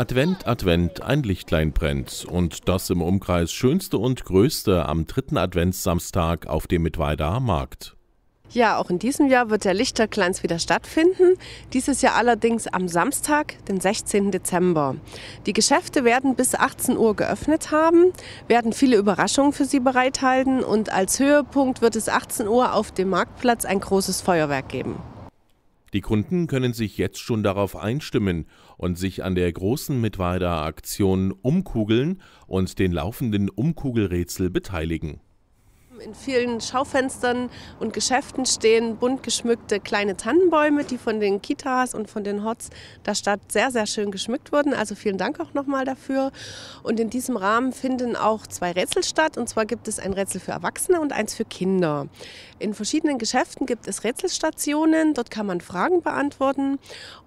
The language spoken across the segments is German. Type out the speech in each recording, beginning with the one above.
Advent, Advent, ein Lichtlein brennt. Und das im Umkreis schönste und größte am dritten Adventssamstag auf dem Mittweider Markt. Ja, auch in diesem Jahr wird der Lichterglanz wieder stattfinden. Dieses Jahr allerdings am Samstag, den 16. Dezember. Die Geschäfte werden bis 18 Uhr geöffnet haben, werden viele Überraschungen für Sie bereithalten und als Höhepunkt wird es 18 Uhr auf dem Marktplatz ein großes Feuerwerk geben. Die Kunden können sich jetzt schon darauf einstimmen und sich an der großen Mittweider Aktion Umkugeln und den laufenden Umkugelrätsel beteiligen. In vielen Schaufenstern und Geschäften stehen bunt geschmückte kleine Tannenbäume, die von den Kitas und von den Hots der Stadt sehr, sehr schön geschmückt wurden. Also vielen Dank auch nochmal dafür. Und in diesem Rahmen finden auch zwei Rätsel statt. Und zwar gibt es ein Rätsel für Erwachsene und eins für Kinder. In verschiedenen Geschäften gibt es Rätselstationen. Dort kann man Fragen beantworten.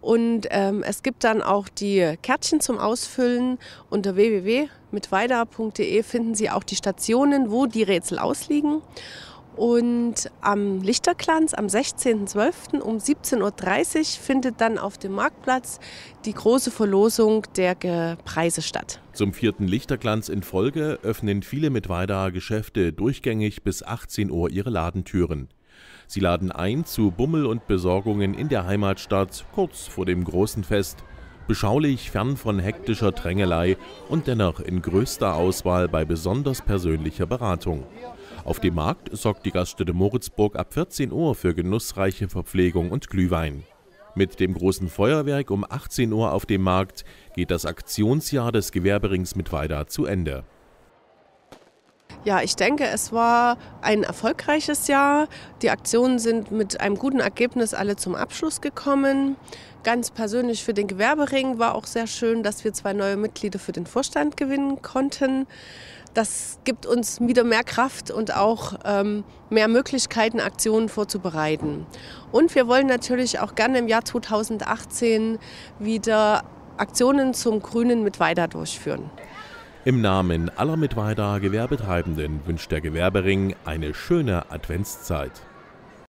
Und ähm, es gibt dann auch die Kärtchen zum Ausfüllen unter www mit weida.de finden Sie auch die Stationen, wo die Rätsel ausliegen. Und am Lichterglanz am 16.12. um 17.30 Uhr findet dann auf dem Marktplatz die große Verlosung der Preise statt. Zum vierten Lichterglanz in Folge öffnen viele Mittweidaer Geschäfte durchgängig bis 18 Uhr ihre Ladentüren. Sie laden ein zu Bummel und Besorgungen in der Heimatstadt kurz vor dem großen Fest beschaulich fern von hektischer Drängelei und dennoch in größter Auswahl bei besonders persönlicher Beratung. Auf dem Markt sorgt die Gaststätte Moritzburg ab 14 Uhr für genussreiche Verpflegung und Glühwein. Mit dem großen Feuerwerk um 18 Uhr auf dem Markt geht das Aktionsjahr des Gewerberings mit Weida zu Ende. Ja, ich denke, es war ein erfolgreiches Jahr. Die Aktionen sind mit einem guten Ergebnis alle zum Abschluss gekommen. Ganz persönlich für den Gewerbering war auch sehr schön, dass wir zwei neue Mitglieder für den Vorstand gewinnen konnten. Das gibt uns wieder mehr Kraft und auch ähm, mehr Möglichkeiten, Aktionen vorzubereiten. Und wir wollen natürlich auch gerne im Jahr 2018 wieder Aktionen zum Grünen mit weiter durchführen. Im Namen aller Mittweida Gewerbetreibenden wünscht der Gewerbering eine schöne Adventszeit.